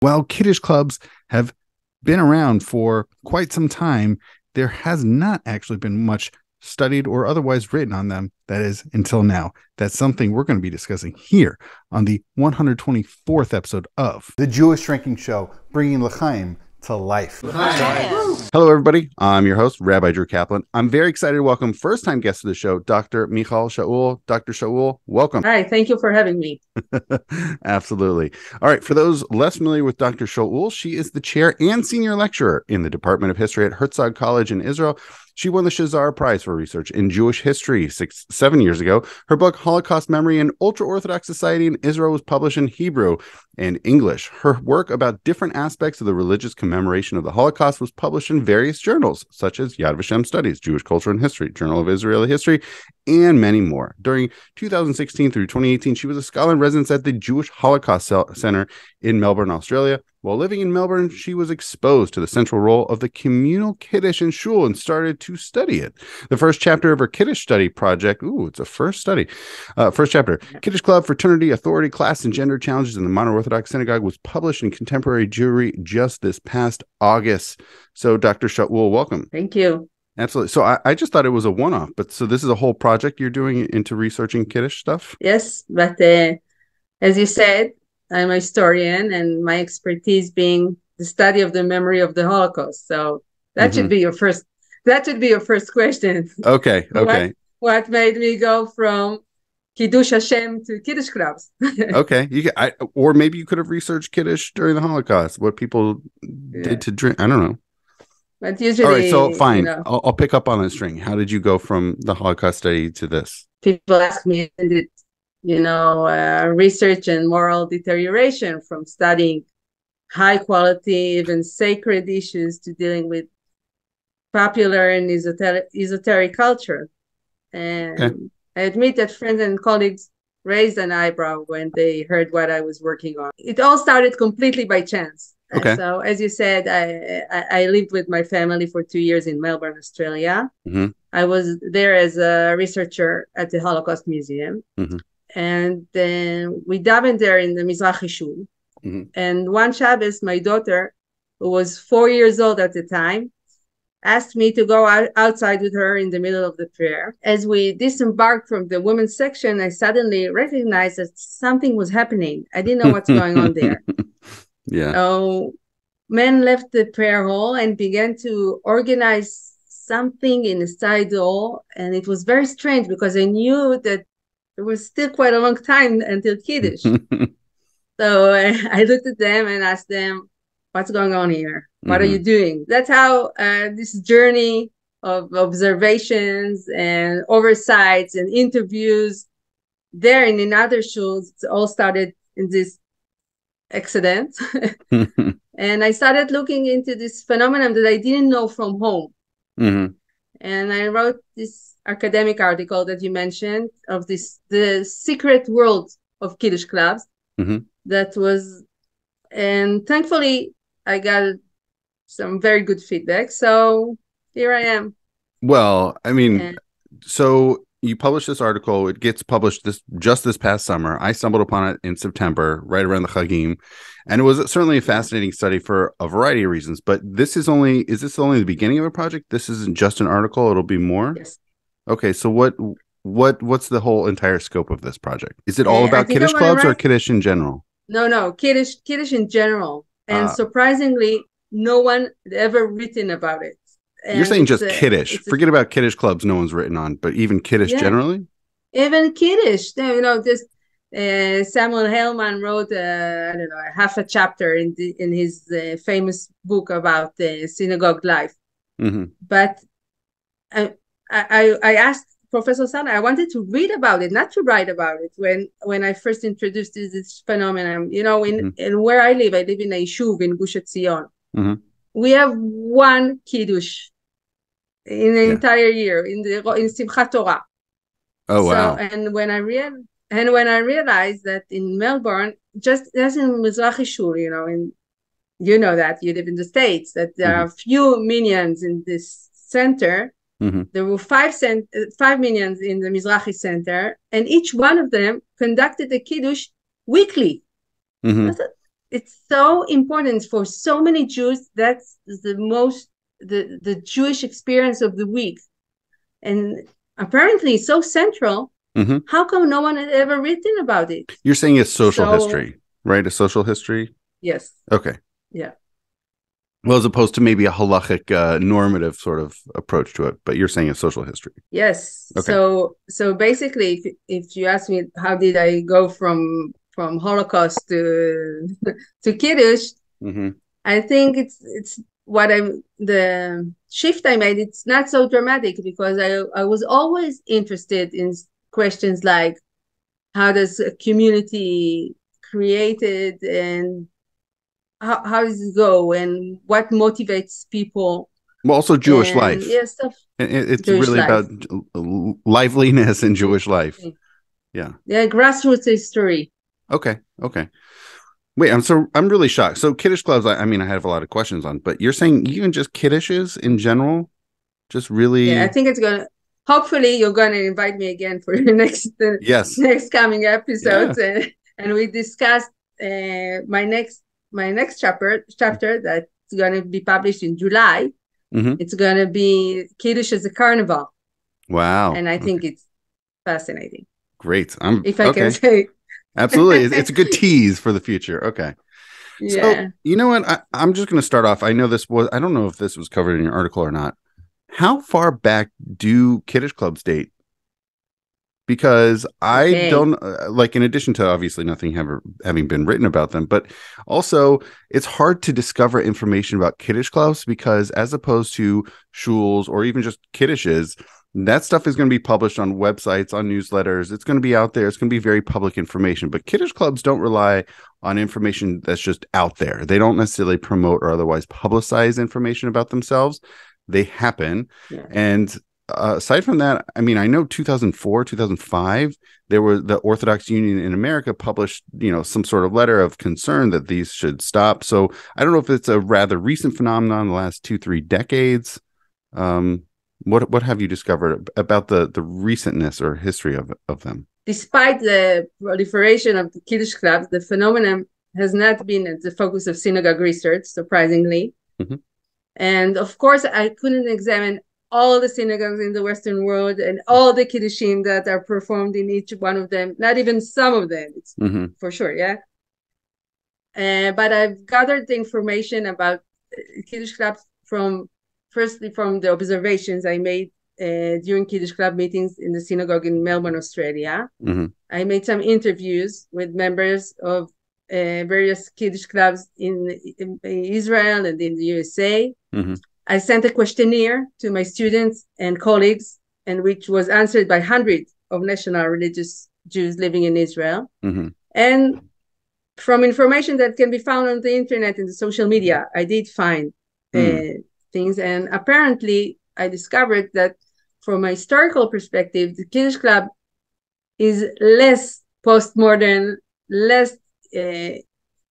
While Kiddush clubs have been around for quite some time, there has not actually been much studied or otherwise written on them. That is until now. That's something we're going to be discussing here on the 124th episode of The Jewish Drinking Show, bringing L'chaim to life. Hello, everybody. I'm your host, Rabbi Drew Kaplan. I'm very excited to welcome first time guest of the show, Dr. Michal Shaul. Dr. Shaul, welcome. Hi, thank you for having me. Absolutely. All right. For those less familiar with Dr. Shaul, she is the chair and senior lecturer in the Department of History at Herzog College in Israel. She won the Shazar Prize for research in Jewish history six, seven years ago. Her book, Holocaust Memory and Ultra Orthodox Society in Israel, was published in Hebrew and English. Her work about different aspects of the religious commemoration of the Holocaust was published in various journals, such as Yad Vashem Studies, Jewish Culture and History, Journal of Israeli History, and many more. During 2016 through 2018, she was a scholar in residence at the Jewish Holocaust Center in Melbourne, Australia. While living in Melbourne, she was exposed to the central role of the communal Kiddush in Shul and started to study it. The first chapter of her Kiddush study project, ooh, it's a first study, uh, first chapter, Kiddush Club, Fraternity, Authority, Class, and Gender Challenges in the Modern Orthodox Synagogue was published in Contemporary Jewry just this past August. So, Dr. Shaul, welcome. Thank you. Absolutely. So I, I just thought it was a one-off, but so this is a whole project you're doing into researching Kiddush stuff? Yes, but uh, as you said, I'm a historian, and my expertise being the study of the memory of the Holocaust. So that mm-hmm. should be your first. That should be your first question. Okay. Okay. what, what made me go from Kiddush Hashem to Kiddush clubs? okay, you I, or maybe you could have researched Kiddush during the Holocaust. What people yeah. did to drink. I don't know. But usually, all right. So fine, you know, I'll, I'll, pick up on that string. How did you go from the Holocaust study to this? People ask me, did you know, uh, research and moral deterioration from studying high quality, even sacred issues to dealing with popular and esoteric, esoteric culture. And okay. I admit that friends and colleagues raised an eyebrow when they heard what I was working on. It all started completely by chance. Okay. so, as you said, I, I, I lived with my family for two years in Melbourne, Australia. Mm-hmm. I was there as a researcher at the Holocaust Museum. Mm-hmm and then we davened there in the Mizrahi Shul. Mm-hmm. And one Shabbos, my daughter, who was four years old at the time, asked me to go out, outside with her in the middle of the prayer. As we disembarked from the women's section, I suddenly recognized that something was happening. I didn't know what's going on there. Yeah. So men left the prayer hall and began to organize something in the side hall. And it was very strange because I knew that it was still quite a long time until Kiddush. so I, I, looked at them and asked them, what's going on here? What mm-hmm. are you doing? That's how uh, this journey of observations and oversights and interviews there and in other schools all started in this accident. and I started looking into this phenomenon that I didn't know from home. Mm-hmm. And I wrote this academic article that you mentioned of this the secret world of Kiddush clubs. Mm-hmm. That was, and thankfully I got some very good feedback. So here I am. Well, I mean, and, so you publish this article. It gets published this just this past summer. I stumbled upon it in September, right around the Chagim, and it was certainly a fascinating study for a variety of reasons. But this is only is this only the beginning of a project? This isn't just an article. It'll be more. Yes. Okay, so what what what's the whole entire scope of this project? Is it all yeah, about kiddish clubs or kiddish in general? No, no, kiddish kiddish in general. And uh, surprisingly, no one ever written about it. And you're saying just a, Kiddush. Forget a, about kiddish clubs no one's written on, but even kiddish yeah, generally? Even kiddish, You know, just uh, Samuel Heilman wrote, uh, I don't know, half a chapter in the, in his uh, famous book about uh, synagogue life. Mm-hmm. But I, I asked Professor Sana, I wanted to read about it, not to write about it. When when I first introduced this, this phenomenon, you know, in, mm-hmm. in where I live, I live in a shuv in Gush Etzion. Mm-hmm. We have one kiddush in the yeah. entire year in the in Simchat Torah. Oh wow! So, and when I read and when I realized that in Melbourne, just as in Mizrahi Shul, you know, in you know that you live in the states, that there mm-hmm. are few minyans in this center Mm-hmm. There were five, cent- five minyans in the Mizrahi Center, and each one of them conducted a kiddush weekly. Mm-hmm. it's so important for so many Jews. That's the most the the Jewish experience of the week, and apparently so central. Mhm. How come no one had ever written about it? You're saying it's social So- history, right? A social history. Yes. Okay. Yeah. Well, as opposed to maybe a halachic uh, normative sort of approach to it, but you're saying it's social history. Yes. Okay. So so basically, if if you ask me how did I go from from Holocaust to to Kiddush, Mm-hmm. I think it's it's what I'm the shift I made. It's not so dramatic because I I was always interested in questions like how does a community created and how how does it go and what motivates people Well, also Jewish and, life. yeah stuff It- it- it's Jewish really life. about liveliness in Jewish life. yeah yeah grassroots history Okay. Okay. Wait, I'm so I'm really shocked. So kiddish clubs, I, I mean, I have a lot of questions on, but you're saying even just kiddishes in general, just really yeah I think it's gonna hopefully you're gonna invite me again for the next yes. next coming episodes and, and we discussed uh, my next my next chapter chapter that's going to be published in July. Mhm. It's going to be Kiddush as a carnival, Wow. and I think it's fascinating. great. I'm If I okay. can say, Absolutely. It's, it's a good tease for the future. Okay. yeah, So you know what? I, I'm just going to start off. I know this was. I don't know if this was covered in your article or not. How far back do Kiddish clubs date? Because I Okay. don't uh, like. In addition to obviously nothing ever having been written about them, but also it's hard to discover information about Kiddish clubs because as opposed to shuls or even just Kiddishes, that stuff is going to be published on websites, on newsletters. It's going to be out there. It's going to be very public information. But Kiddish clubs don't rely on information that's just out there. They don't necessarily promote or otherwise publicize information about themselves. They happen. Yeah. And uh, aside from that, I mean, I know 2004, 2005, there were the Orthodox Union in America published, you know, some sort of letter of concern that these should stop. So I don't know if it's a rather recent phenomenon in the last two, three decades. Um, what what have you discovered about the the recentness or history of of them? despite the proliferation of the Kiddush clubs, the phenomenon has not been at the focus of synagogue research, surprisingly. Mhm. And of course, I couldn't examine all the synagogues in the Western world and all the Kiddushim that are performed in each one of them, not even some of them, it's hmm for sure, yeah. Uh, but I've gathered the information about uh, Kiddush clubs from, firstly, from the observations I made uh, during Kiddush club meetings in the synagogue in Melbourne, Australia. hmm I made some interviews with members of uh, various Kiddush clubs in, in, Israel and in the USA. hmm I sent a questionnaire to my students and colleagues, and which was answered by hundreds of national religious Jews living in Israel. hmm And from information that can be found on the internet and the social media, I did find uh, things. And apparently, I discovered that from a historical perspective, the Kiddush Club is less postmodern, less uh,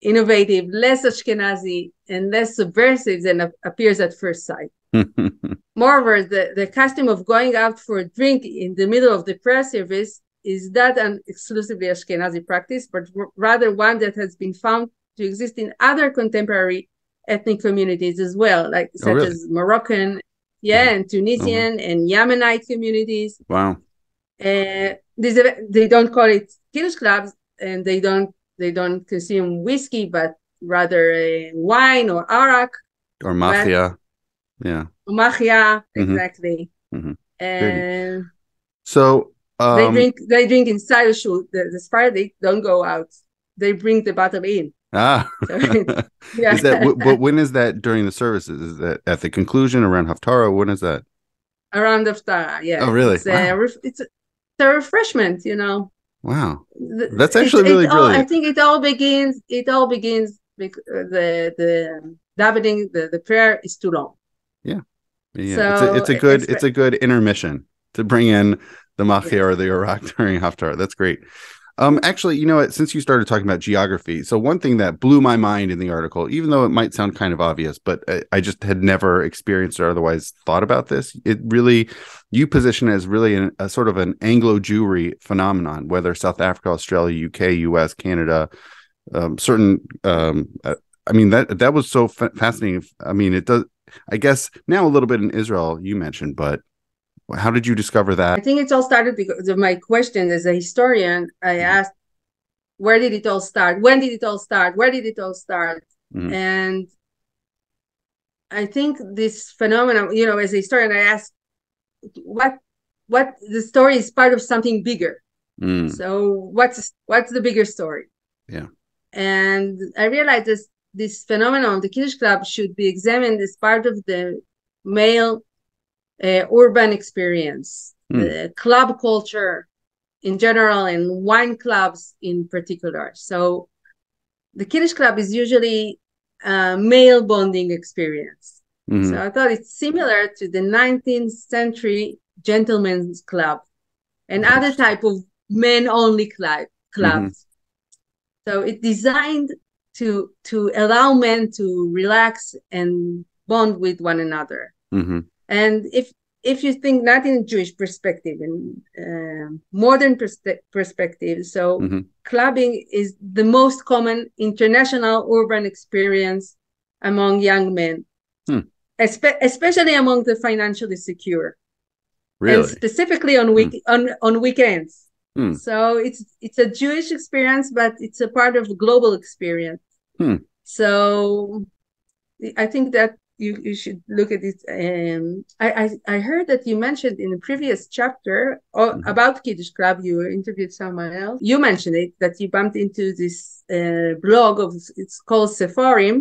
innovative, less Ashkenazi, and less subversive than ap- appears at first sight. Moreover, the, the custom of going out for a drink in the middle of the prayer service is not an exclusively Ashkenazi practice, but rather one that has been found to exist in other contemporary ethnic communities as well, like such really? as Moroccan, yeah, and Tunisian and Yemenite communities. wow. Uh, these they don't call it Kiddush clubs, and they don't they don't consume whiskey, but rather uh, wine or arak, Or machia. Yeah. machia, Mhm. exactly. Mhm. And So they um, drink they drink inside the shul. The, the Sephardic don't go out; they bring the bottle in. ah. So, yeah, is that wh- but when is that during the services? Is that at the conclusion around Haftarah? When is that? around Haftarah. Yeah. Oh, really? It's, a, Wow. ref- it's, a, it's a refreshment, you know. Wow. That's it- actually it really all- I think it all begins. It all begins. uh, The the davening, the the prayer is too long. Yeah, Yeah it's a, it's a good it's- it's a good intermission to bring in the machia or the arak during Haftarah. That's great. Um, actually, you know what? Since you started talking about geography, so one thing that blew my mind in the article, even though it might sound kind of obvious, but I, I just had never experienced or otherwise thought about this. It really, you position it as really an, a sort of an Anglo Jewry phenomenon, whether South Africa, Australia, UK, US, Canada, um, certain. Um, uh, I mean that that was so fa- fascinating. I mean, it does. I guess now a little bit in Israel you mentioned, but how did you discover that? I think it all started because of my question as a historian. I asked, where did it all start? When did it all start? Where did it all start? Mhm. And I think this phenomenon, you know, as a historian, I asked, what what the story is part of something bigger. Mm, So what's what's the bigger story? Yeah. And I realized this this phenomenon, the Kiddush Club, should be examined as part of the male uh, urban experience, Hmm. the club culture in general, and wine clubs in particular. So the Kiddush Club is usually a male bonding experience. mhm, So I thought it's similar to the 19th century gentlemen's club and other type of men-only club clubs. So it's designed to to allow men to relax and bond with one another. mhm, And if if you think not in Jewish perspective, in uh, modern perspe- perspective, so Mhm. clubbing is the most common international urban experience among young men, Hmm. Espe- especially among the financially secure, and Really? specifically on week on on weekends. Hmm. So it's it's a Jewish experience, but it's a part of global experience. Hmm. So I think that you, you should look at it. Um, I, I I heard that you mentioned in the previous chapter uh, Mhm. about Kiddush Club. You interviewed someone else. You mentioned it that you bumped into this uh, blog of it's called Seforim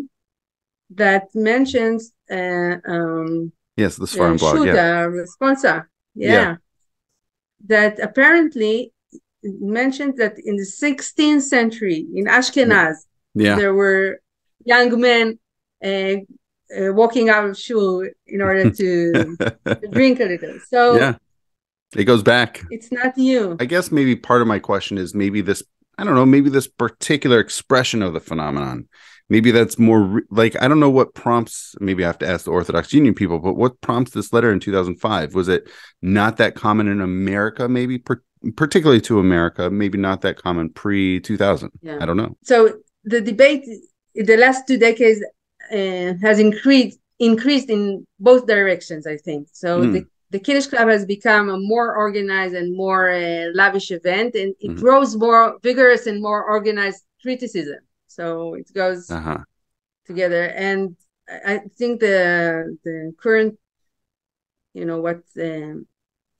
that mentions uh, um, Yes, the uh, Sfarim blog. Yeah. Shuda Responsa. Yeah. Yeah. That apparently mentioned that in the 16th century in Ashkenaz, Yeah. there were young men uh, uh, walking out of shul in order to drink a little. So yeah. It goes back. it's not new. I guess maybe part of my question is maybe this I don't know, maybe this particular expression of the phenomenon. Maybe that's more re- like I don't know what prompts maybe I have to ask the Orthodox Union people, but what prompts this letter in 2005? Was it not that common in America maybe per- particularly to America, maybe not that common pre 2000. Yeah. I don't know. So the debate in the last two decades uh, has increased increased in both directions. I think so. Hmm. The the Kiddush Club has become a more organized and more uh, lavish event, and it Mhm. draws more vigorous and more organized criticism. So it goes Uh-huh. together, and I I think the the current, you know, what um,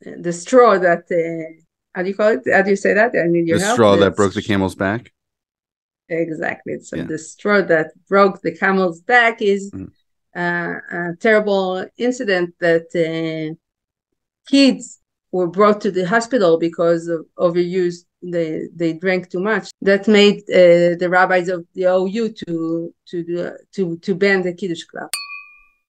the straw that uh, how do you call it? How do you say that? I need your The help. straw that broke the camel's back. Exactly. So Yeah. the straw that broke the camel's back is Mhm. uh, a terrible incident that uh, kids were brought to the hospital because of overuse. They they drank too much. That made uh, the rabbis of the OU to to do, to to ban the Kiddush club.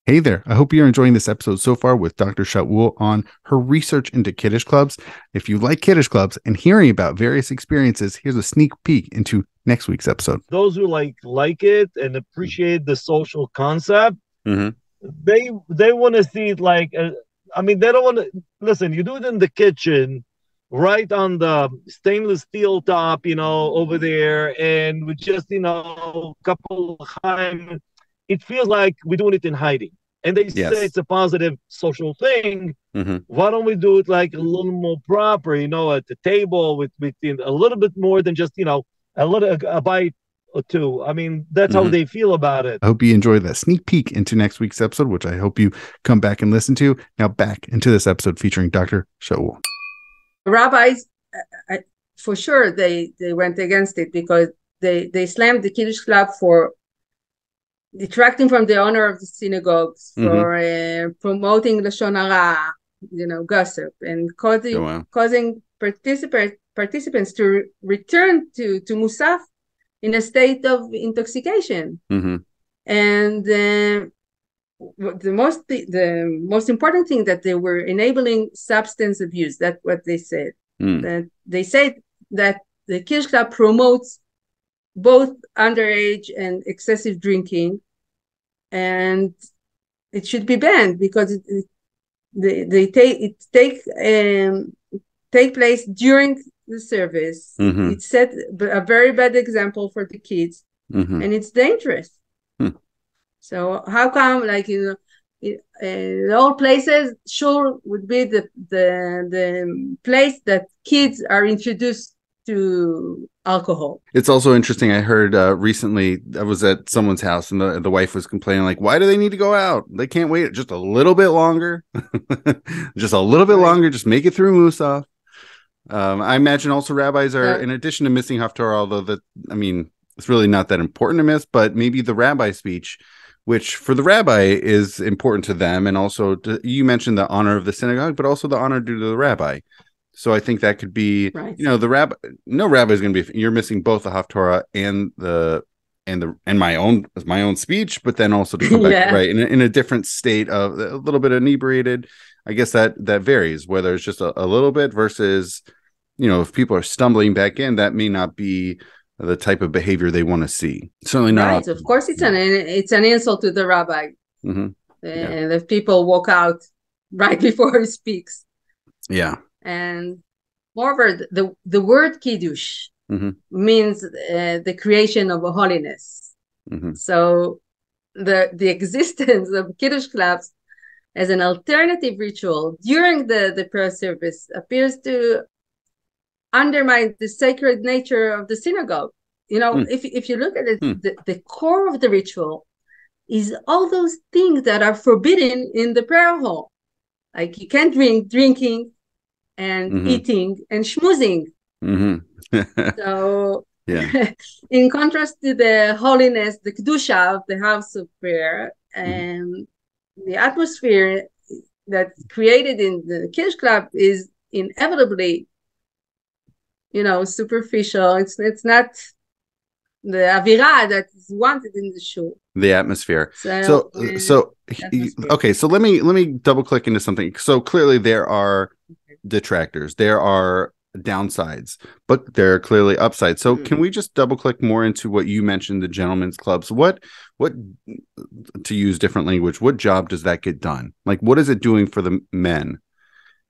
Hey there. I hope you're enjoying this episode so far with Dr. Shaul on her research into kiddish clubs. If you like kiddish clubs and hearing about various experiences, here's a sneak peek into next week's episode. those who like like it and appreciate the social concept Mhm. they they want to see it like uh, i mean they don't want to listen you do it in the kitchen right on the stainless steel top you know over there and with just you know a couple of time it feels like we're doing it in hiding and they Yes. say it's a positive social thing Mhm. why don't we do it like a little more proper you know at the table with with you know, a little bit more than just you know a little a bite or two i mean that's how Mhm. they feel about it I hope you enjoyed that sneak peek into next week's episode, which I hope you come back and listen to. Now back into this episode featuring Dr. Shaul. rabbis, uh, uh, for sure, they they went against it because they they slammed the Kiddush club for detracting from the honor of the synagogues, Mhm. for uh, promoting lashon hara, you know, gossip, and causing Oh, wow. causing participant participants to re- return to to Musaf in a state of intoxication Mhm. and uh, the most the, the most important thing that they were enabling substance abuse that's what they said Mm. that they said that the Kiddush Club promotes both underage and excessive drinking and it should be banned because it, it, they, they take it take um, take place during the service. Mhm. It set a very bad example for the kids, Mhm. and it's dangerous. Hmm. So how come, like you know, in, in all places, sure would be the the the place that kids are introduced to alcohol. It's also interesting. I heard uh, recently I was at someone's house and the, the wife was complaining, like, why do they need to go out? They can't wait just a little bit longer. just a little bit longer. Just make it through Musaf. Um, I imagine also rabbis are, Yeah. in addition to missing Haftarah, although that, I mean, it's really not that important to miss, but maybe the rabbi speech, which for the rabbi is important to them. And also, to, you mentioned the honor of the synagogue, but also the honor due to the rabbi. So I think that could be, Right. you know, the rabbi, no rabbi is going to be, you're missing both the Haftarah and the, and the, and my own, my own speech, but then also to come back, Yeah. right, in a, in a different state of a little bit inebriated. I guess that, that varies whether it's just a, a little bit versus, you know, if people are stumbling back in, that may not be the type of behavior they want to see. Certainly not. Right. Of course, it's an it's an insult to the rabbi, Mhm. and if people walk out right before he speaks. Yeah. and moreover the the word kiddush Mhm. means uh, the creation of a holiness hmm so the the existence of kiddush clubs as an alternative ritual during the the prayer service appears to undermine the sacred nature of the synagogue you know Hmm. if if you look at it Hmm. the, the core of the ritual is all those things that are forbidden in the prayer hall like you can't drink drinking and Mhm. eating and schmoozing hmm so yeah. in contrast to the holiness, the kedusha of the house of prayer, and the atmosphere that's created in the Kiddush Club is inevitably, you know, superficial. It's it's not the avira that is wanted in the shul. The atmosphere. So, so uh, so atmosphere. okay so let me let me double click into something so clearly there are detractors there are downsides but there are clearly upsides so Mm. can we just double click more into what you mentioned the gentlemen's clubs what what to use different language what job does that get done like what is it doing for the men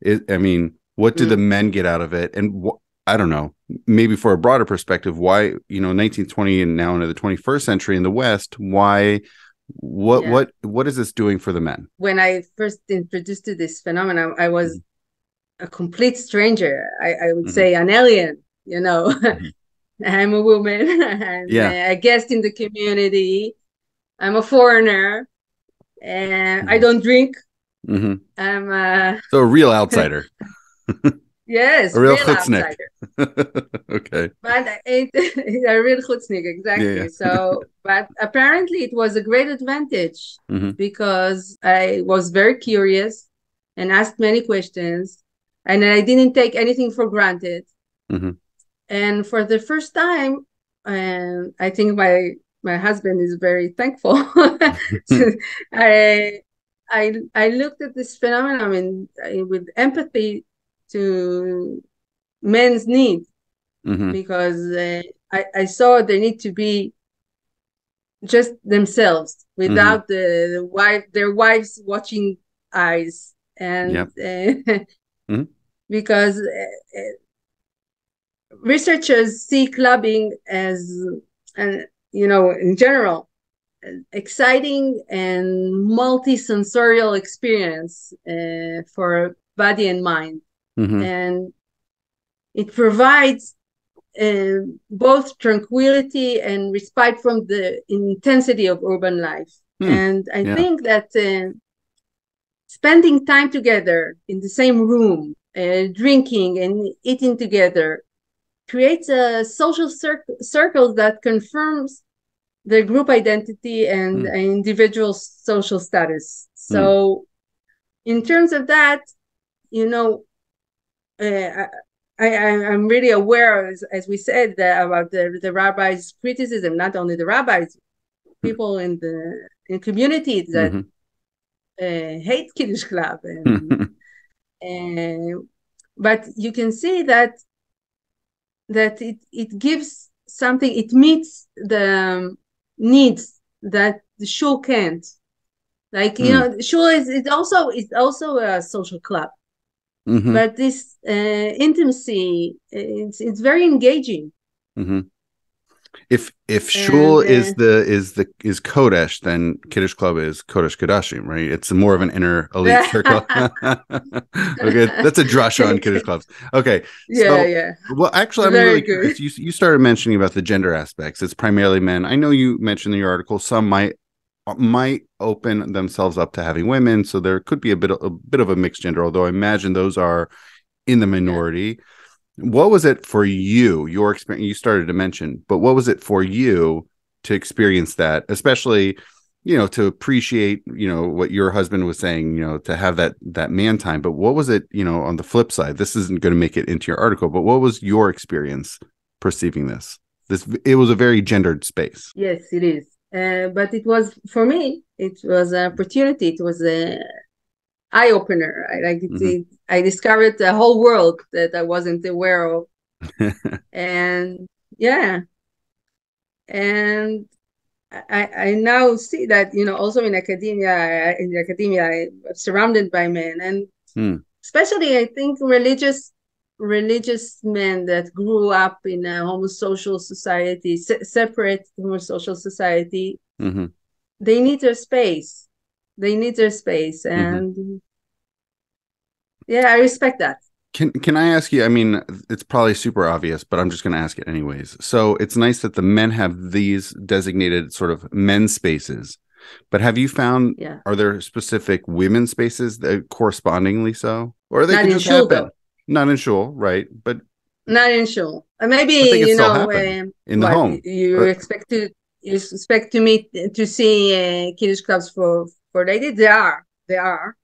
it, i mean what do Mm. the men get out of it and wh- i don't know maybe for a broader perspective why you know 1920 and now into the 21st century in the west why what Yeah. what what is this doing for the men when I first introduced to this phenomenon, I was a complete stranger. I, I would Mhm. say an alien, you know. Mhm. I'm a woman Yeah. a guest in the community. I'm a foreigner and I Mhm. don't drink. hmm I'm uh so a real outsider yes, A real real chutznik. okay But it, a real chutznik, exactly. yeah. So, but apparently it was a great advantage Mhm. because I was very curious and asked many questions, and I didn't take anything for granted. Mhm. And for the first time, and I think my my husband is very thankful. I I I looked at this phenomenon in, uh, with empathy to men's need hmm because uh, I, I saw they need to be just themselves without the, the wife their wives watching eyes and Yep. uh, Mhm. because uh, uh, researchers see clubbing as and you know in general exciting and multi-sensorial experience uh, for body and mind hmm and it provides uh, both tranquility and respite from the intensity of urban life. Hmm. And I Yeah. think that uh, spending time together in the same room, uh, drinking and eating together, creates a social cir- circle that confirms the group identity and Hmm. individual social status. So, in terms of that, you know, uh, I, I, I'm really aware, as, as we said, that about the, the rabbis' criticism, not only the rabbis, people in the in communities that Mhm. uh, hate Kiddush Club. And, and, but you can see that that it, it gives something, it meets the um, needs that the shul can't. Like, you Hmm. know, shul is, is also is also a social club Mhm, but this uh, intimacy it's it's very engaging. mhm. If if shul And, is uh, the is the is kodesh, then kiddush club is kodesh kodashim, right? It's more of an inner elite circle. okay, that's a drush on kiddush clubs. Okay, Yeah, So- yeah. Well, actually, I'm Very really good. curious. You you started mentioning about the gender aspects. It's primarily men. I know you mentioned in your article some might might open themselves up to having women, so there could be a bit of, a bit of a mixed gender. Although I imagine those are in the minority. What was it for you? Your experience. You started to mention, but what was it for you to experience that, especially? You know, to appreciate, you know, what your husband was saying, you know, to have that that man time. But what was it, you know, on the flip side? This isn't going to make it into your article, but what was your experience perceiving this? This it was a very gendered space. Yes, it is. Uh, but it was for me. It was an opportunity. It was a eye opener. I like it, Mhm. it- I discovered a whole world that I wasn't aware of, and yeah, and I I now see that you know also in academia I- in academia I'm surrounded by men and Hmm. especially I think religious religious men that grew up in a homosocial society se- separate homosocial society hmm they need their space they need their space Mm-hmm. and yeah I respect that Can can I ask you? I mean, it's probably super obvious, but I'm just going to ask it anyways. So it's nice that the men have these designated sort of men spaces, but have you found yeah are there specific women spaces that correspondingly so, or are they Not can just happen? though. Not in shul, right? But not in shul maybe But they you know um, in the what, home. you Uh, expect to you expect to meet to see uh, kiddish clubs for for ladies there are there are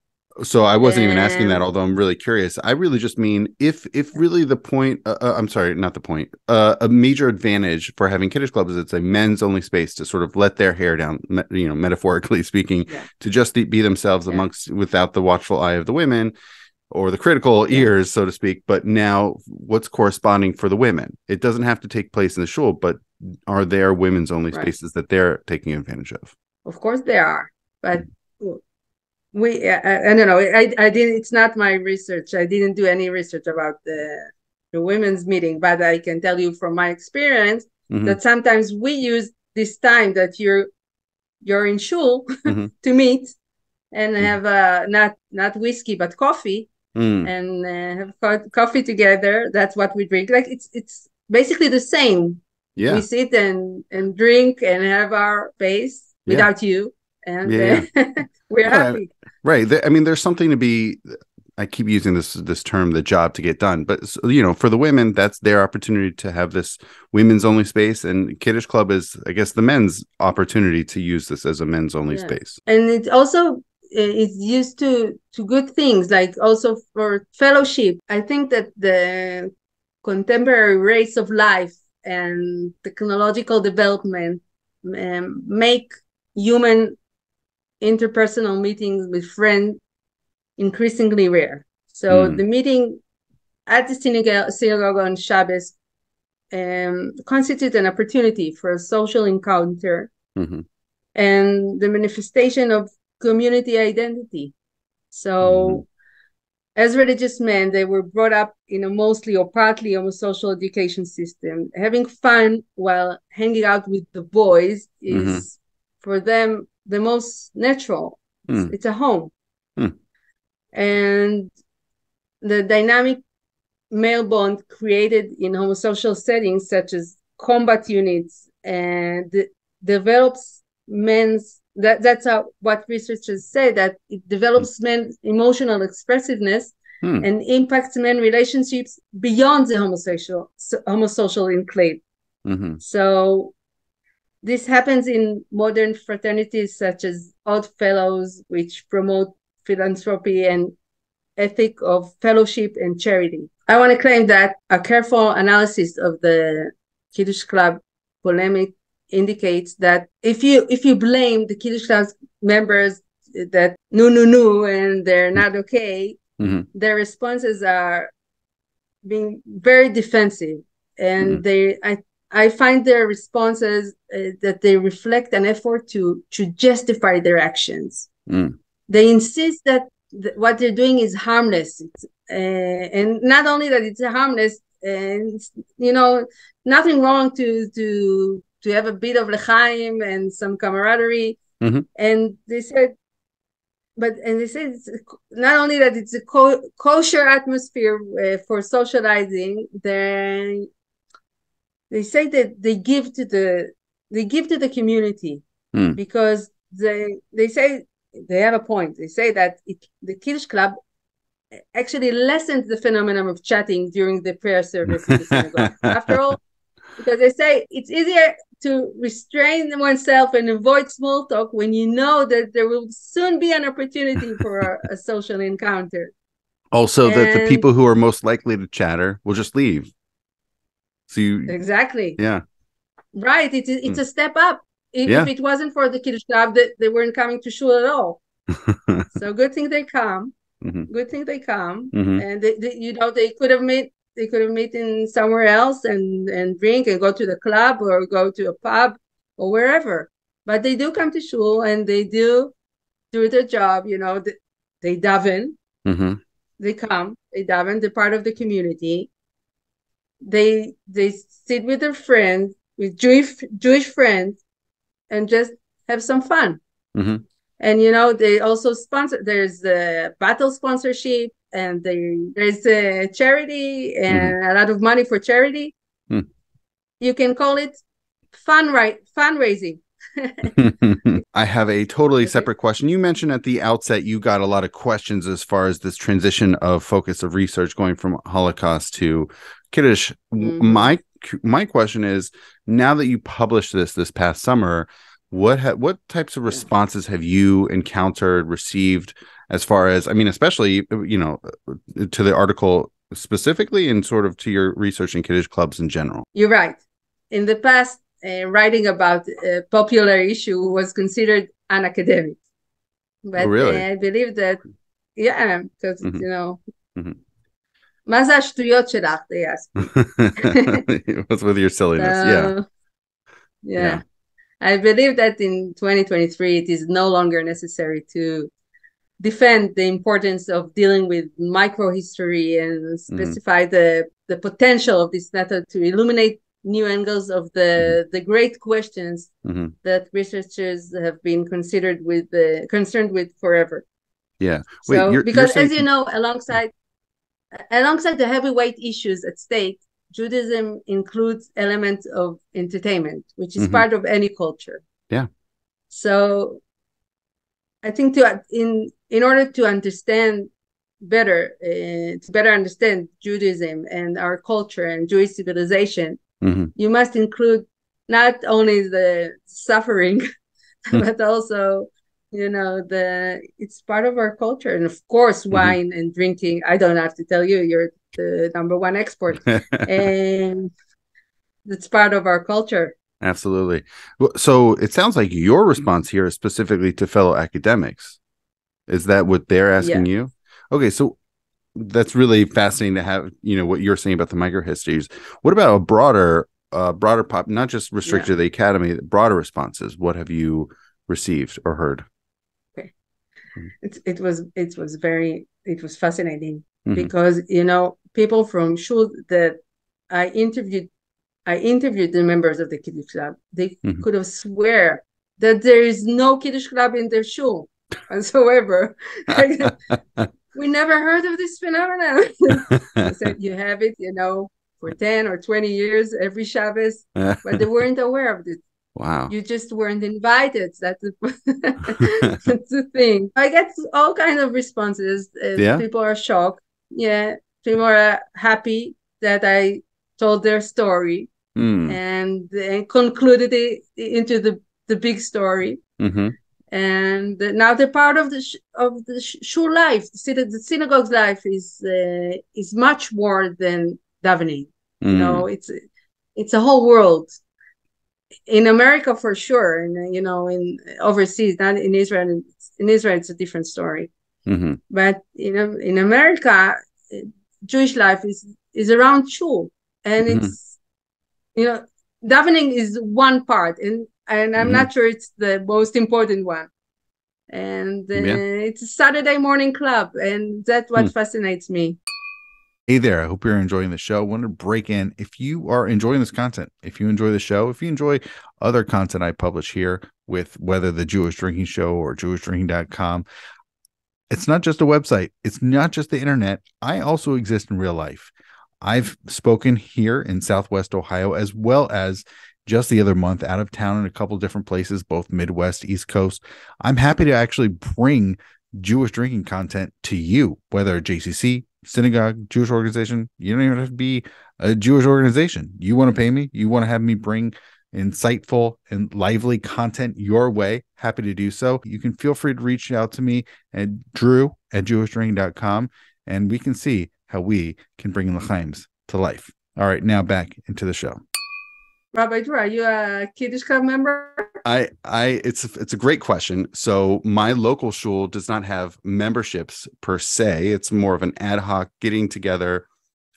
So I wasn't even asking that, Um, although I'm really curious. I really just mean if if really the point. Uh, uh, I'm sorry, not the point. Uh, a major advantage for having kiddish clubs is it's a men's only space to sort of let their hair down. me- You know, metaphorically speaking, Yeah. to just be themselves Yeah. amongst without the watchful eye of the women or the critical ears, so to speak. But now, what's corresponding for the women? It doesn't have to take place in the shul, but are there women's only Right. spaces that they're taking advantage of? Of course there are, but we I, I don't know. I I didn't. It's not my research. I didn't do any research about the the women's meeting, but I can tell you from my experience Mhm. that sometimes we use this time that you're you're in shul Mhm. to meet and Mhm. have uh not not whiskey but coffee Mm, and uh, have co- coffee together. That's what we drink. Like it's it's basically the same. yeah. We sit and and drink and have our base Yeah. without you, and Yeah, uh, we're Yeah, happy. Right. There- I mean, there's something to be. I keep using this this term, the job to get done. But you know, for the women, that's their opportunity to have this women's only space, and Kiddish Club is, I guess, the men's opportunity to use this as a men's only Yeah. space. and it also is used to to good things like also for fellowship i think that the contemporary race of life and technological development um, make human interpersonal meetings with friends increasingly rare so Hmm. the meeting at the synagogue, synagogue on shabbos um, constitute an opportunity for a social encounter Mhm. and the manifestation of community identity. So, as religious men, they were brought up in a mostly or partly homosocial education system. Having fun while hanging out with the boys is for them the most natural. It's, Hmm. it's a home. Hmm. And the dynamic male bond created in homosocial settings, such as combat units, and de- develops men's that that's how what researchers say that it develops men's emotional expressiveness Hmm. and impacts men relationships beyond the homosexual so- homosocial enclave. hmm So this happens in modern fraternities such as Odd Fellows, which promote philanthropy and ethic of fellowship and charity. I want to claim that a careful analysis of the Kiddush Club polemic indicates that if you if you blame the Kiddush members that no no no and they're not okay, Mhm. their responses are being very defensive and Mhm. they I I find their responses uh, that they reflect an effort to to justify their actions. Mm. They insist that th- what they're doing is harmless. It's, uh, and not only that it's harmless, and you know, nothing wrong to to to have a bit of lechaim and some camaraderie. Mhm. And they said, but and they said it's not only that it's a co- kosher atmosphere uh, for socializing. Then they say that they give to the they give to the community Hmm. because they they say they have a point. They say that it, the Kiddush Club actually lessens the phenomenon of chatting during the prayer service in the. After all, because they say it's easier to restrain oneself and avoid small talk when you know that there will soon be an opportunity for a, a social encounter. Also, that the people who are most likely to chatter will just leave. So you, Exactly. yeah, Right. It's it's a step up. If, Yeah. if it wasn't for the Kiddush Club, they, they weren't coming to shul at all. so good thing they come. Mhm. Good thing they come. Mhm. And they, they, you know, they could have met. They could have met in somewhere else and and drink and go to the club or go to a pub or wherever. But they do come to shul and they do do their job. You know, they, they daven. hmm They come. They daven. They're part of the community. They they sit with their friends, with Jewish Jewish friends, and just have some fun. Mhm. And you know, they also sponsor. There's the battle sponsorship, and they, there's a charity and a lot of money for charity. Hmm. You can call it fun right fundraising. I have a totally separate question. You mentioned at the outset you got a lot of questions as far as this transition of focus of research going from Holocaust to Kiddush. Mhm. My my question is now that you published this this past summer, what ha- what types of responses have you encountered, received as far as I mean, especially you know to the article specifically and sort of to your research in Kiddush clubs in general. You're right. In the past, uh, writing about a popular issue was considered unacademic. But Oh, really? uh, I believe that, yeah, because, Mhm. you know, Mhm. מה זה השטויות שלך? They ask. What's with your silliness? yeah. So, yeah. Yeah. I believe that in 2023, it is no longer necessary to defend the importance of dealing with microhistory and specify the, the potential of this method to illuminate new angles of the, the great questions Mhm. that researchers have been considered with uh, concerned with forever. Yeah. Wait, so, you're- you're because as saying- you know, alongside alongside the heavyweight issues at stake, Judaism includes elements of entertainment, which is Mhm. part of any culture. Yeah. So, I think to in in order to understand better, uh, to better understand Judaism and our culture and Jewish civilization, Mhm. you must include not only the suffering, Hmm. but also you know the it's part of our culture and of course Mhm. wine and drinking i don't have to tell you you're the number one expert and it's part of our culture Absolutely. So it sounds like your response here is specifically to fellow academics. Is that what they're asking you? Okay, so that's really fascinating to have, you know, what you're saying about the microhistories. What about a broader, uh, broader pop, not just restricted to the academy, broader responses? What have you received or heard? Okay, it, it was it was very it was fascinating Mhm. because you know people from shul that i interviewed i interviewed the members of the kiddush club they Mhm. could have swear that there is no kiddush club in their shul whatsoever. We never heard of this phenomenon. I said you have it you know for 10 or 20 years every shabbos. But they weren't aware of it wow. you just weren't invited. That's the, that's the thing. I get all kinds of responses uh, Yeah? people are shocked. Yeah people are happy that i told their story Mm. and, and concluded it into the the big story. Hmm and now they're part of the sh- of the sh- shul life. The, syna- the synagogue's life is uh, is much more than davening. Mm. you know it's it's a whole world. In america for sure and uh, you know in overseas not in israel in israel it's a different story. Hmm but you know in america uh, jewish life is is around shul and Mhm. it's you know davening is one part. And and i'm Mhm. not sure it's the most important one and uh, Yeah. it's a Saturday morning club, and that's what Hmm. fascinates me. Hey there, I hope you're enjoying the show. want to break in. If you are enjoying this content, if you enjoy the show, if you enjoy other content I publish here with whether the Jewish Drinking Show or jewishdrinking.com, it's not just a website, it's not just the internet. I also exist in real life. I've spoken here in Southwest Ohio as well as just the other month out of town in a couple different places, both Midwest, East Coast. I'm happy to actually bring Jewish drinking content to you, whether JCC, synagogue, Jewish organization. You don't even have to be a Jewish organization. You want to pay me, you want to have me bring insightful and lively content your way. Happy to do so. You can feel free to reach out to me at drew at jewishdrinking.com and we can see how we can bring the L'chaims to life. All right, now back into the show. Rabbi Drew, are you a Kiddush Club member? I, I, it's it's a great question. So my local shul does not have memberships per se. It's more of an ad hoc getting together.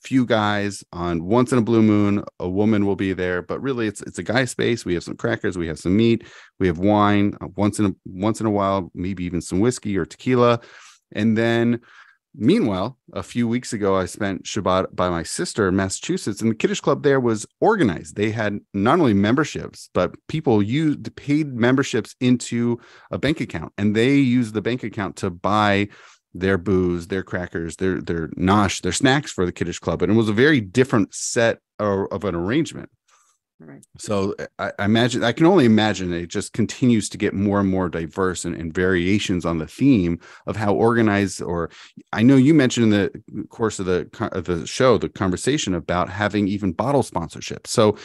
Few guys on once in a blue moon, a woman will be there, but really it's it's a guy space. We have some crackers, we have some meat, we have wine. uh, Once in a once in a while, maybe even some whiskey or tequila, and then Meanwhile, a few weeks ago, I spent Shabbat by my sister in Massachusetts, and the Kiddush Club there was organized. They had not only memberships, but people used paid memberships into a bank account, and they used the bank account to buy their booze, their crackers, their their nosh, their snacks for the Kiddush Club, and it was a very different set of, of an arrangement. Right. So eh, I, I imagine I can only imagine it just continues to get more and more diverse and, and variations on the theme of how organized. Or I know you mentioned in the course of the of the show the conversation about having even bottle sponsorship. So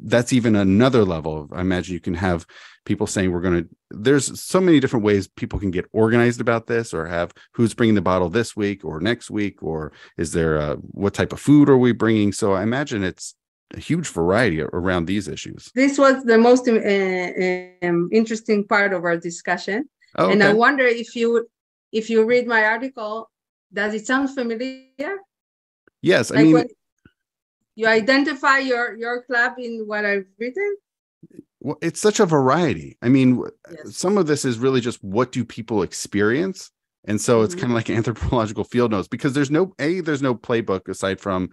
that's even another level. I imagine you can have people saying we're going to. There's so many different ways people can get organized about this, or have who's bringing the bottle this week or next week, or is there a, what type of food are we bringing? So I imagine it's a huge variety around these issues. This was the most uh, um, interesting part of our discussion, Oh, and I wonder if you if you read my article, does it sound familiar? yes, I Like mean, you identify your your club in what I've written. well, it's such a variety. I mean, Yes. some of this is really just what do people experience, and so it's Mhm. kind of like anthropological field notes because there's no a there's no playbook aside from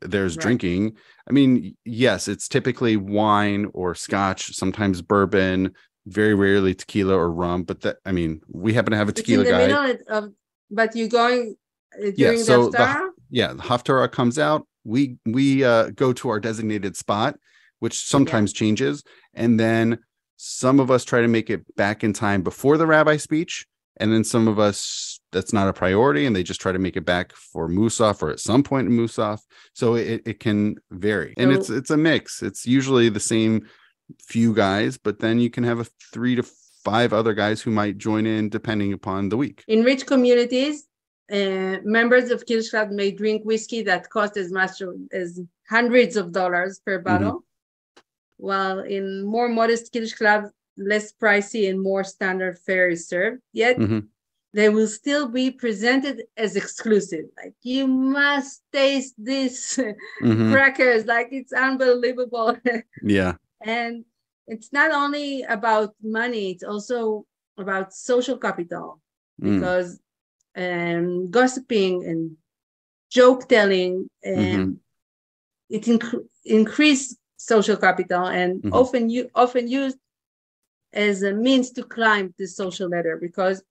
there's Right. drinking. I mean, yes, it's typically wine or scotch, sometimes bourbon, very rarely tequila or rum. But that I mean, we happen to have a It's in tequila the guy. middle of, but you're going uh, Yeah, during so the Haftarah? yeah the haftarah comes out we we uh go to our designated spot which sometimes changes and then some of us try to make it back in time before the rabbi speech and then some of us that's not a priority and they just try to make it back for musaf or at some point in musaf so it, it can vary and So- it's it's a mix it's usually the same few guys but then you can have a three to five other guys who might join in depending upon the week In rich communities, uh, members of Kiddush may drink whiskey that costs as much as hundreds of dollars per Mm-hmm. bottle, while in more modest Kiddush clubs, less pricey and more standard fare is served. Yet Mhm. They will still be presented as exclusive. Like you must taste this Mhm. crackers, like it's unbelievable. yeah and it's not only about money; it's also about social capital Mm. because um, gossiping and joke telling um, Mhm. it inc- increased social capital and Mhm. often you often used as a means to climb the social ladder because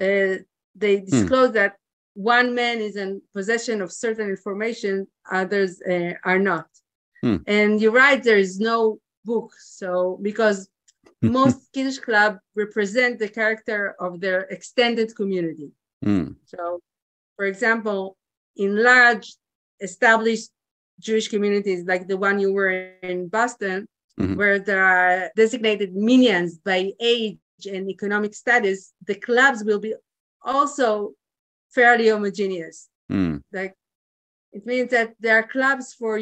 uh, they Hmm. disclose that one man is in possession of certain information others uh, are not Hmm. and you're right there is no book so because most Kiddush club represent the character of their extended community. Mm. So, for example, in large established Jewish communities like the one you were in Boston, Mhm. where there are designated minyans by age and economic status, the clubs will be also fairly homogeneous. Mm. Like it means that there are clubs for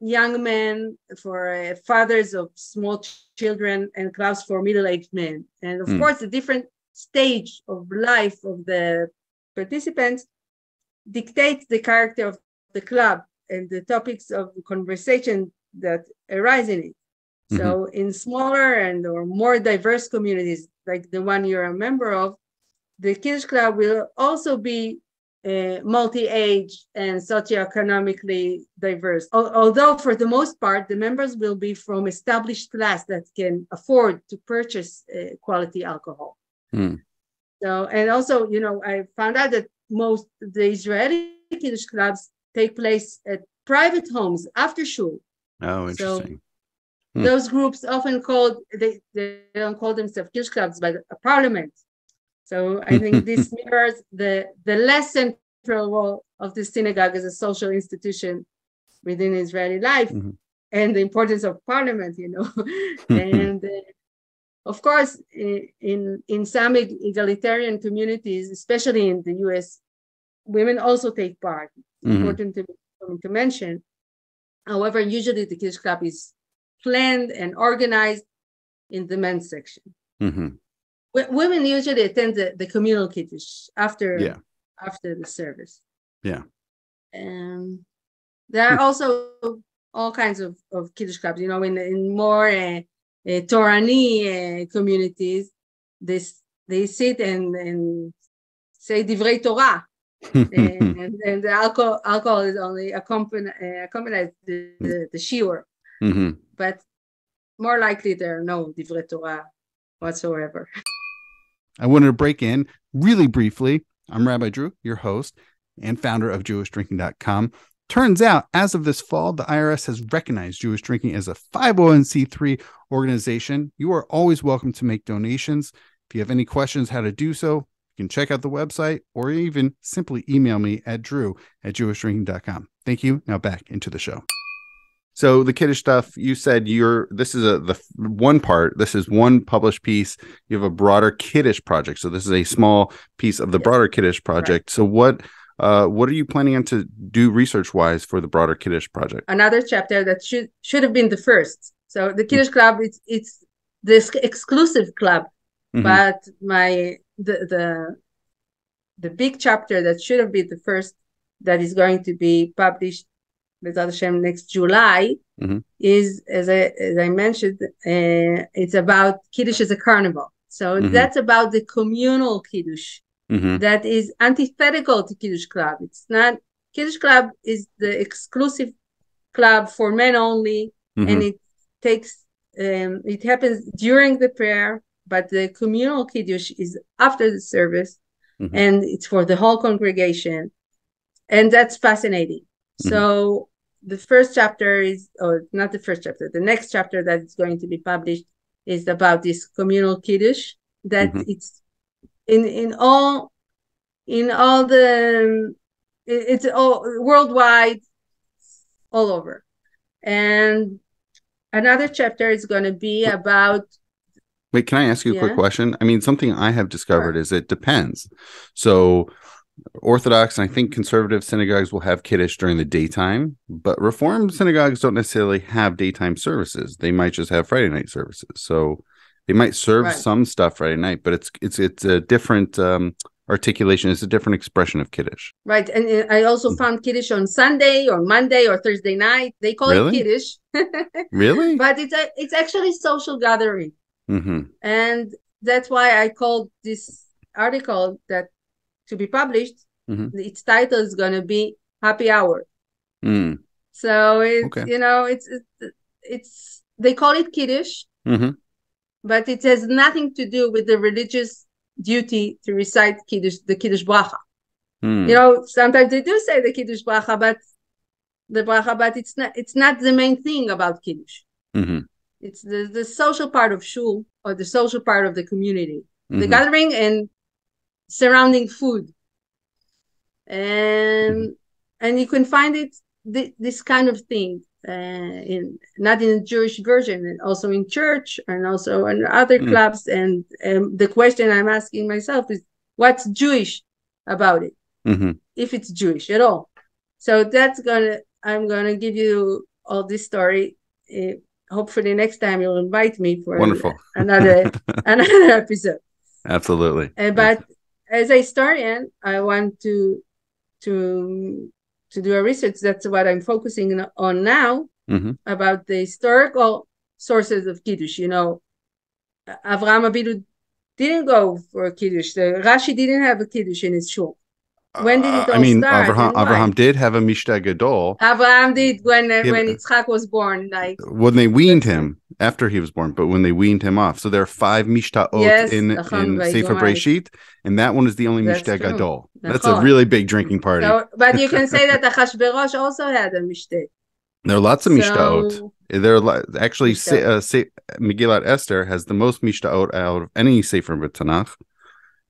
young men, for uh, fathers of small ch- children, and clubs for middle-aged men. And of Hmm. course, the different stage of life of the participants dictates the character of the club and the topics of conversation that arise in it. So in smaller and or more diverse communities, like the one you're a member of, the Kiddush Club will also be uh, multi-age and socioeconomically diverse. Al- although for the most part, the members will be from established class that can afford to purchase uh, quality alcohol. Hmm. So, and also, you know, I found out that most the Israeli Kiddush clubs take place at private homes after shul. Oh, So- Hmm. Those groups often called they, they don't call themselves Kiddush clubs, but a parliament. So I think this mirrors the the less central role of the synagogue as a social institution within Israeli life Mhm. and the importance of parliament, you know. and uh, of course, in in some egalitarian communities, especially in the U.S., women also take part. It's Mhm. important to, to mention. However, usually the Kiddush Club is planned and organized in the men's section. hmm W- women usually attend the, the communal kiddush after Yeah. after the service. Yeah. And there are also all kinds of, of kiddush clubs. You know, in in more uh, uh, Torani uh, communities, this they sit and and say divrei Torah, and, and the alcohol alcohol is only accompany uh, accompanies the, the, the shiur, hmm but more likely there are no divrei Torah whatsoever. I wanted to break in really briefly. I'm Rabbi Drew, your host and founder of JewishDrinking.com. Turns out, as of this fall, the IRS has recognized Jewish Drinking as a 501c3 organization. You are always welcome to make donations. If you have any questions how to do so, you can check out the website or even simply email me at drew at jewishdrinking.com. Thank you. Now back into the show. So the kiddish stuff, you said you're this is a the one part. This is one published piece. You have a broader kiddish project. So this is a small piece of the Yes. broader kiddish project. So what uh what are you planning on to do research wise for the broader kiddish project? another chapter that should should have been the first. So the Kiddush Club, it's it's this exclusive club, Mhm. but my the the the big chapter that should have been the first that is going to be published B'ezrat Hashem next July Mhm. is as I as I mentioned, uh, it's about Kiddush as a carnival. So Mhm. that's about the communal Kiddush Mhm. that is antithetical to Kiddush Club. It's not Kiddush Club is the exclusive club for men only, Mhm. and it takes um, it happens during the prayer, but the communal Kiddush is after the service, Mhm. and it's for the whole congregation, and that's fascinating. Mhm. So the first chapter is, or not the first chapter, the next chapter that is going to be published is about this communal Kiddush that Mhm. it's in in all in all the it- it's all worldwide all over and another chapter is going to be about Wait, can I ask you a quick question? I mean, something I have discovered is it depends. So, Orthodox and I think conservative synagogues will have kiddush during the daytime, but Reformed synagogues don't necessarily have daytime services. They might just have Friday night services. So, they might serve Right. some stuff Friday night, but it's it's it's a different um, articulation. It's a different expression of kiddush. right and i also Mm. found kiddush on sunday or monday or thursday night they call Really? it kiddush Really? but it's a, it's actually social gathering mm-hmm. and that's why i called this article that to be published Mhm. its title is going to be happy hour Mm. so it's Okay. you know it's it's, it's they call it kiddush Mm-hmm. but it has nothing to do with the religious duty to recite kiddush the kiddush bracha Mm. you know sometimes they do say the kiddush bracha but the bracha but it's not it's not the main thing about kiddush Mm-hmm. it's the, the social part of shul or the social part of the community the Mhm. gathering and surrounding food and and you can find it thi- this kind of thing uh, in not in the Jewish version and also in church and also in other Mm. clubs and um, the question I'm asking myself is what's Jewish about it Mhm. if it's Jewish at all so that's gonna I'm gonna give you all this story uh, hopefully next time you'll invite me for Wonderful. another another episode Absolutely. uh, but as a historian, I want to to to do a research. That's what I'm focusing on now Mhm. about the historical sources of kiddush. You know, Avraham Avinu didn't go for a kiddush. The Rashi didn't have a kiddush in his shul. When did it Uh, I all mean, start Abraham, did have a Mishteh Gadol Abraham did when uh, when Yitzchak was born. Like when they weaned him after he was born, but when they weaned him off. So there are five Mishtahot Yes, in, in Sefer. Breshit, and that one is the only true. Gadol. That's a really big drinking party. so, but you can say that Achashverosh also had a mishteh. there are lots of. So, There are actually Se- uh, Se- Megillat Esther has the most Mishtahot out of any Sefer B'Tanakh.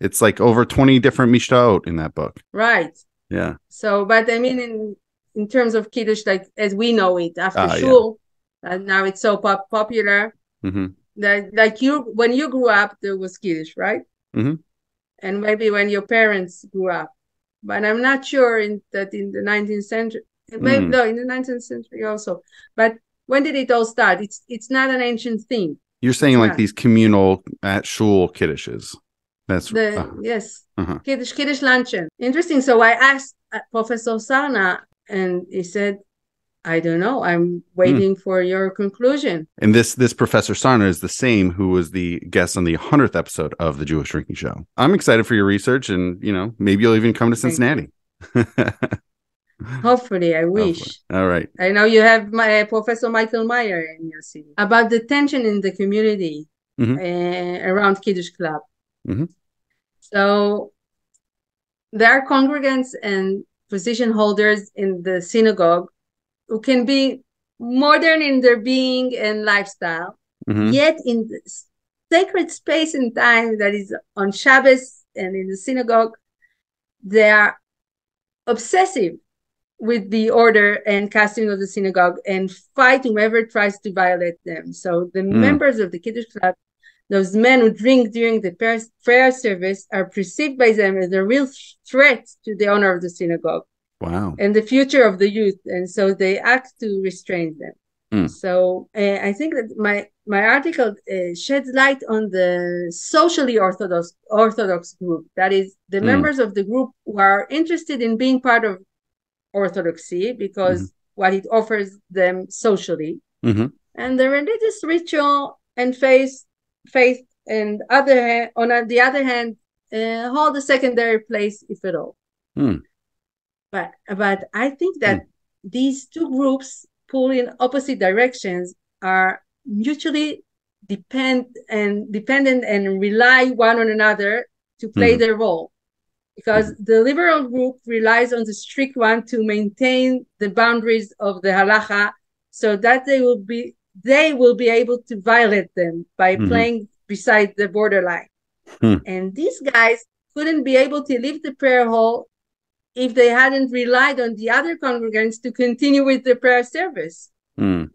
It's like over 20 different Mishtahot in that book. right. Yeah. So, but I mean, in in terms of kiddush, like as we know it after yeah. shul, and now it's so pop- popular hmm that like you when you grew up there was kiddush, right? Mhm. And maybe when your parents grew up, but I'm not sure in that in the 19th century, maybe Mm. no, in the 19th century also. But when did it all start? It's it's not an ancient thing. You're saying like Yeah. these communal at shul kiddushes. That's The uh, yes, Uh-huh. Kiddush Kiddush luncheon. Interesting. So I asked uh, Professor Sarna, and he said, "I don't know. I'm waiting for your conclusion." And this this Professor Sarna is the same who was the guest on the hundredth episode of the Jewish Drinking Show. I'm excited for your research, and you know maybe you'll even come to Cincinnati. Hopefully, I wish. All right. I know you have my uh, Professor Michael Meyer in your city about the tension in the community Mhm. uh, around Kiddush Club. Mhm. So there are congregants and position holders in the synagogue who can be modern in their being and lifestyle, Mhm. yet in the sacred space and time that is on Shabbos and in the synagogue, they are obsessive with the order and casting of the synagogue and fight whoever tries to violate them. So the Mm. members of the Kiddush Club, those men who drink during the prayer, service, are perceived by them as a real threat to the honor of the synagogue Wow. and the future of the youth, and so they act to restrain them. Mm. So uh, I think that my my article uh, sheds light on the socially orthodox orthodox group. That is, the Mm. members of the group who are interested in being part of orthodoxy because what it offers them socially, Mhm. and the religious ritual and faith, faith, and other on the other hand, uh, hold a secondary place, if at all. Hmm. But but I think that these two groups pull in opposite directions are mutually depend and dependent and rely one on another to play Mhm. their role because the liberal group relies on the strict one to maintain the boundaries of the halacha so that they will be they will be able to violate them by Mhm. playing beside the borderline Hmm. and these guys couldn't be able to leave the prayer hall if they hadn't relied on the other congregants to continue with the prayer service Mm.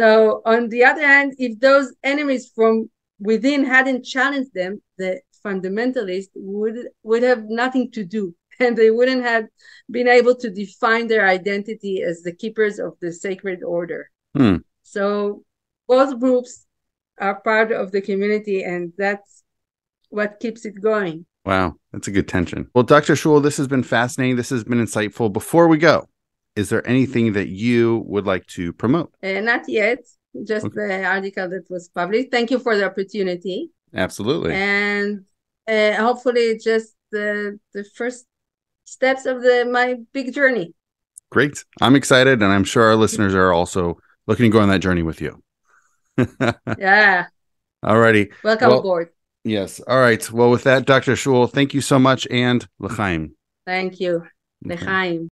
so on the other hand, if those enemies from within hadn't challenged them, the fundamentalists would would have nothing to do, and they wouldn't have been able to define their identity as the keepers of the sacred order. Hmm. So both groups are part of the community, and that's what keeps it going. Wow, that's a good tension. Well, Dr. Shaul, this has been fascinating. This has been insightful. Before we go, is there anything that you would like to promote? Uh, not yet, just Okay. the article that was published. Thank you for the opportunity. Absolutely. and uh, hopefully just the the first steps of the my big journey Great. I'm excited, and I'm sure our listeners are also looking to go on that journey with you. yeah All righty. welcome Well- aboard Yes. All right. Well, with that, Dr. Shaul, thank you so much, and l'chaim. thank you Okay. L'chaim.